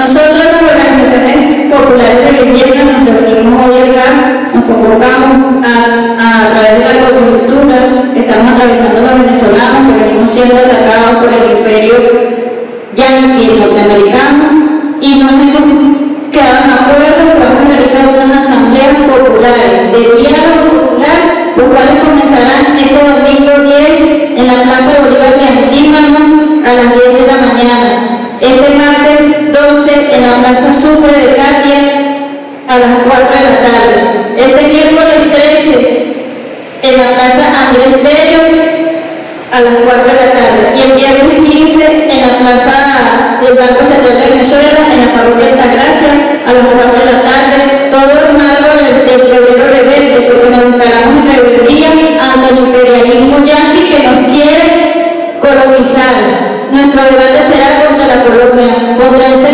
Nosotros las organizaciones populares de vivienda nos reunimos hoy acá, nos convocamos a, través de la que estamos atravesando los venezolanos, que venimos siendo atacados por el imperio yanqui norteamericano, y nos hemos quedado en acuerdo que vamos a realizar unas asambleas populares de diálogo popular, los cuales comenzarán este domingo 10 en la Plaza Bolívar de Antímano a las 10 de la mañana. Este martes 12 en la Plaza Sucre de Katia a las 4 de la tarde. Este miércoles 13 en la Plaza Andrés Bello a las 4 de la tarde. Y el viernes 15 en la Plaza del Banco Central de Venezuela, en la Parroquia Altagracia, a las 4 de la tarde. Todo el marco del, del febrero rebelde, porque nos encaramos en rebeldía ante el imperialismo yanqui que nos quiere colonizar. Nuestro debate será contra la colonia, contra ese